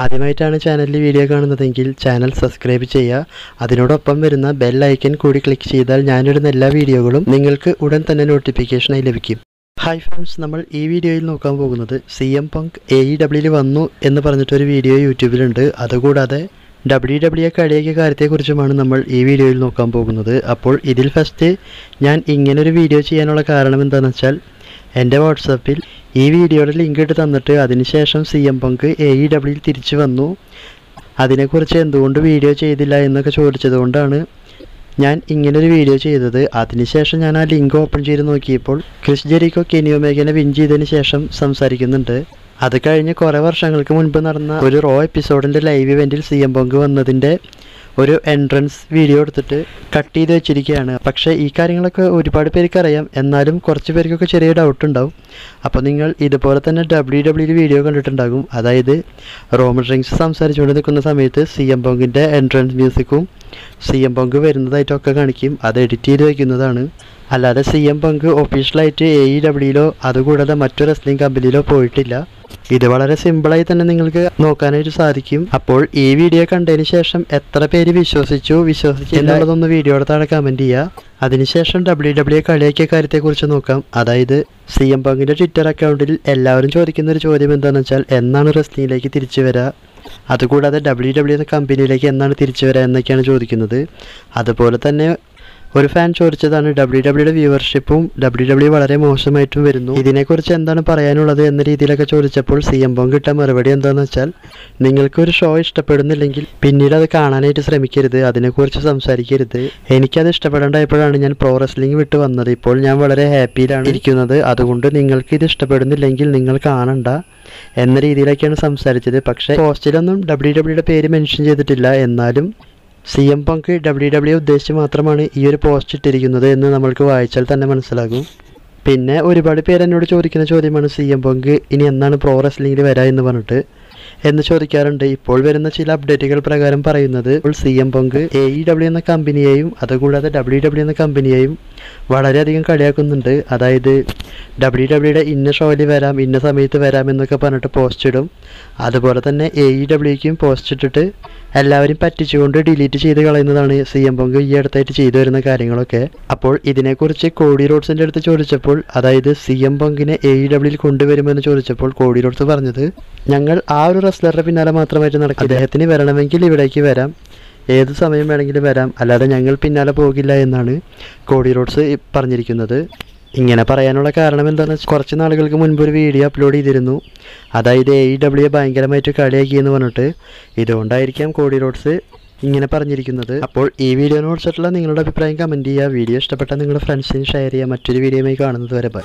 ആദ്യമായിട്ടാണ് ചാനലിൽ വീഡിയോ കാണുന്നതെങ്കിൽ ചാനൽ സബ്സ്ക്രൈബ് ചെയ്യുക. അതിനോടൊപ്പം വരുന്ന ബെൽ ഐക്കൺ കൂടി ക്ലിക്ക് ചെയ്താൽ ഞാനിടുന്ന എല്ലാ വീഡിയോകളും നിങ്ങൾക്ക് ഉടൻ തന്നെ നോട്ടിഫിക്കേഷനായി ലഭിക്കും. ഹായ് ഫ്രണ്ട്സ് നമ്മൾ ഈ വീഡിയോയിൽ നോക്കാൻ പോകുന്നത് C M Punk A E ഡബ്ല്യൂയിൽ വന്നു എന്ന് പറഞ്ഞിട്ടൊരു വീഡിയോ യൂട്യൂബിലുണ്ട്. അതുകൂടാതെ ഡബ്ല്യു ഡബ്ല്യു കളിയൊക്കെ കാര്യത്തെക്കുറിച്ചുമാണ് നമ്മൾ ഈ വീഡിയോയിൽ നോക്കാൻ പോകുന്നത്. അപ്പോൾ ഇതിൽ ഫസ്റ്റ് ഞാൻ ഇങ്ങനൊരു വീഡിയോ ചെയ്യാനുള്ള കാരണം എന്താണെന്ന് വെച്ചാൽ എന്റെ വാട്സപ്പിൽ ഈ വീഡിയോയുടെ ലിങ്ക് ഇട്ട് തന്നിട്ട് അതിനുശേഷം C M Punk A E ഡബ്ല്യൂയിൽ തിരിച്ചു വന്നു. അതിനെക്കുറിച്ച് എന്തുകൊണ്ട് വീഡിയോ ചെയ്തില്ല എന്നൊക്കെ ചോദിച്ചതുകൊണ്ടാണ് ഞാൻ ഇങ്ങനൊരു വീഡിയോ ചെയ്തത്. അതിനുശേഷം ഞാൻ ആ ലിങ്ക് ഓപ്പൺ ചെയ്ത് നോക്കിയപ്പോൾ ക്രിസ് ജെറിക്കോ കെനിയോ മേഘനെ വിൻ ചെയ്തതിന് ശേഷം സംസാരിക്കുന്നുണ്ട്. അത് കഴിഞ്ഞ് കുറേ വർഷങ്ങൾക്ക് മുൻപ് നടന്ന ഒരു റോ എപ്പിസോഡിന്റെ ലൈവ് ഇവന്റിൽ സി എം പങ്ക് വന്നതിന്റെ ഒരു എൻട്രൻസ് വീഡിയോ എടുത്തിട്ട് കട്ട് ചെയ്ത് വെച്ചിരിക്കുകയാണ് പക്ഷേ ഈ കാര്യങ്ങളൊക്കെ ഒരുപാട് പേർക്ക് അറിയാം എന്നാലും കുറച്ച് പേർക്കൊക്കെ ചെറിയ ഡൗട്ട് ഉണ്ടാവും. അപ്പോൾ നിങ്ങൾ ഇതുപോലെ തന്നെ ഡബ്ല്യു ഡബ്ല്യു വീഡിയോ കണ്ടിട്ടുണ്ടാകും. അതായത് റോമൻ റിങ്സ് സംസാരിച്ചുകൊണ്ട് നിൽക്കുന്ന സമയത്ത് സി എം പൊങ്കിന്റെ എൻട്രൻസ് മ്യൂസിക്കും സി എം പോങ്ക് വരുന്നതായിട്ടൊക്കെ കാണിക്കും. അത് എഡിറ്റ് ചെയ്ത് വയ്ക്കുന്നതാണ് അല്ലാതെ സി എം പങ്ക് ഒഫീഷ്യലായിട്ട് എ ഇ ഡബ്ല്യൂയിലോ അതുകൂടാതെ മറ്റു റെസ്ലിംഗ് കമ്പനിയിലോ പോയിട്ടില്ല. ഇത് വളരെ സിമ്പിളായി തന്നെ നിങ്ങൾക്ക് നോക്കാനായിട്ട് സാധിക്കും. അപ്പോൾ ഈ വീഡിയോ കണ്ടതിന് ശേഷം എത്ര പേര് വിശ്വസിച്ചു? വിശ്വസിച്ചു എന്നുള്ളതൊന്ന് വീഡിയോയുടെ താഴെ കമന്റ് ചെയ്യുക അതിനുശേഷം ഡബ്ല്യു ഡബ്ല്യു കളിയാക്കിയ കാര്യത്തെക്കുറിച്ച് നോക്കാം. അതായത് സി എം പങ്കിന്റെ ട്വിറ്റർ അക്കൗണ്ടിൽ എല്ലാവരും ചോദിക്കുന്ന ഒരു ചോദ്യം എന്താണെന്ന് വെച്ചാൽ എന്നാണ് റസ്നിയിലേക്ക് തിരിച്ചു വരിക അതുകൂടാതെ ഡബ്ല്യു ഡബ്ല്യു എന്ന കമ്പനിയിലേക്ക് എന്നാണ് തിരിച്ചു വരിക എന്നൊക്കെയാണ് ചോദിക്കുന്നത്. അതുപോലെ തന്നെ ഒരു ഫാൻ ചോദിച്ചതാണ് ഡബ്ല്യു ഡബ്ല്യുടെ വ്യൂവർഷിപ്പും ഡബ്ല്യു ഡബ്ല്യു വളരെ മോശമായിട്ടും വരുന്നു. ഇതിനെക്കുറിച്ച് എന്താണ് പറയാനുള്ളത് എന്ന രീതിയിലൊക്കെ ചോദിച്ചപ്പോൾ സി എം പോം കിട്ട മറുപടി എന്താണെന്ന് വെച്ചാൽ നിങ്ങൾക്കൊരു ഷോ ഇഷ്ടപ്പെടുന്നില്ലെങ്കിൽ പിന്നീട് അത് കാണാനായിട്ട് ശ്രമിക്കരുത് അതിനെക്കുറിച്ച് സംസാരിക്കരുത്. എനിക്കത് ഇഷ്ടപ്പെടേണ്ടായപ്പോഴാണ് ഞാൻ പ്രോ റെസ്ലിംഗ് വിട്ട് വന്നത്. ഇപ്പോൾ ഞാൻ വളരെ ഹാപ്പിയിലാണ് ഇരിക്കുന്നത്. അതുകൊണ്ട് നിങ്ങൾക്ക് ഇത് ഇഷ്ടപ്പെടുന്നില്ലെങ്കിൽ നിങ്ങൾ കാണണ്ട എന്ന രീതിയിലൊക്കെയാണ് സംസാരിച്ചത്. പക്ഷേ പോസ്റ്റിലൊന്നും ഡബ്ല്യു ഡബ്ല്യുടെ പേര് മെൻഷൻ ചെയ്തിട്ടില്ല. എന്നാലും C M Punk W W ഉദ്ദേശിച്ച് മാത്രമാണ് ഈ ഒരു പോസ്റ്റ് ഇട്ടിരിക്കുന്നത് എന്ന് നമ്മൾക്ക് വായിച്ചാൽ തന്നെ മനസ്സിലാകും. പിന്നെ ഒരുപാട് പേര് എന്നോട് ചോദിക്കുന്ന ചോദ്യമാണ് സി എം പങ്ക് ഇനി എന്നാണ് പ്രോ റെസ്ലിംഗിൽ വരാ എന്ന് പറഞ്ഞിട്ട്? എന്ന് ചോദിക്കാറുണ്ട്. ഇപ്പോൾ വരുന്ന ചില അപ്ഡേറ്റുകൾ പ്രകാരം പറയുന്നത് ഇപ്പോൾ C M Punk A E W എന്ന കമ്പനിയെയും അതുകൂടാതെ ഡബ്ല്യു ഡബ്ല്യു എന്ന കമ്പനിയെയും വളരെയധികം കളിയാക്കുന്നുണ്ട്. അതായത് ഡബ്ല്യു ഡബ്ല്യുടെ ഇന്ന ഷോയിൽ വരാം ഇന്ന സമയത്ത് വരാം എന്നൊക്കെ പറഞ്ഞിട്ട് പോസ്റ്റ് ഇടും. അതുപോലെ തന്നെ എ ഇ ഡബ്ല്യുക്കും പോസ്റ്റ് ഇട്ടിട്ട് എല്ലാവരും പറ്റിച്ചുകൊണ്ട് ഡിലീറ്റ് ചെയ്ത് കളയുന്നതാണ് സി എം പൊങ്ക് ഈ അടുത്തായിട്ട് ചെയ്തു വരുന്ന കാര്യങ്ങളൊക്കെ. അപ്പോൾ ഇതിനെക്കുറിച്ച് കോടി റോഡ്സിന്റെ അടുത്ത് ചോദിച്ചപ്പോൾ അതായത് സി എം പൊങ്കിനെ എ ഇ ഡബ്ല്യൂയിൽ കൊണ്ടുവരുമെന്ന് ചോദിച്ചപ്പോൾ കോടി റോഡ്സ് പറഞ്ഞത് ഞങ്ങൾ ആ ഒരു റെസ്ലറുടെ പിന്നാലെ മാത്രമായിട്ട് നടക്കും അദ്ദേഹത്തിന് വരണമെങ്കിൽ ഇവിടേക്ക് വരാം. ഏത് സമയം വേണമെങ്കിലും വരാം. അല്ലാതെ ഞങ്ങൾ പിന്നാലെ പോകില്ല എന്നാണ് കോടി റോഡ്സ് പറഞ്ഞിരിക്കുന്നത്. ഇങ്ങനെ പറയാനുള്ള കാരണം എന്താണെന്ന് വെച്ചാൽ കുറച്ച് നാളുകൾക്ക് മുൻപ് ഒരു വീഡിയോ അപ്ലോഡ് ചെയ്തിരുന്നു. അതായത് എ ഡബ്ല്യു ഭയങ്കരമായിട്ട് കളിയാക്കി എന്ന് പറഞ്ഞിട്ട്. ഇതുകൊണ്ടായിരിക്കാം കോടി റോഡ്സ് ഇങ്ങനെ പറഞ്ഞിരിക്കുന്നത്. അപ്പോൾ ഈ വീഡിയോനെ കുറിച്ചിട്ടുള്ള നിങ്ങളുടെ അഭിപ്രായം കമന്റ് ചെയ്യുക. വീഡിയോ ഇഷ്ടപ്പെട്ടാൽ നിങ്ങളുടെ ഫ്രണ്ട്സിന് ഷെയർ ചെയ്യുക. മറ്റൊരു വീഡിയോയുമായി കാണുന്നത് വരെ ബൈ